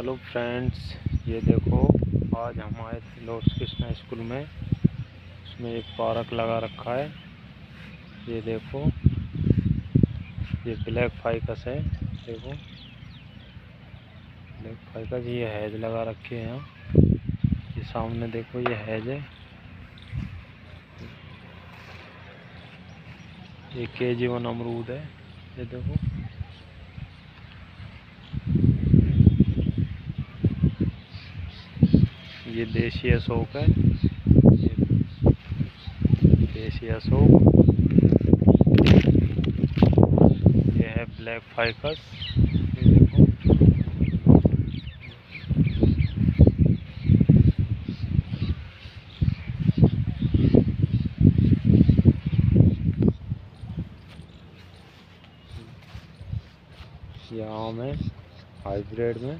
Hello friends ये देखो, आज हम आए थे लॉर्ड्स कृष्णा स्कूल में, उसमें एक पार्क लगा रखा है। ये देखो, ये ब्लैक फाइकस है, देखो। ब्लैक फाइकस, ये हैज़ लगा रखे हैं यहाँ ये सामने देखो, ये हैज़ है। ये के जी वन अमरूद है, ये देखो। ये देशी अशोक है। देशी अशोक। ये है ब्लैक फाइकस। ये आम है हाइब्रिड में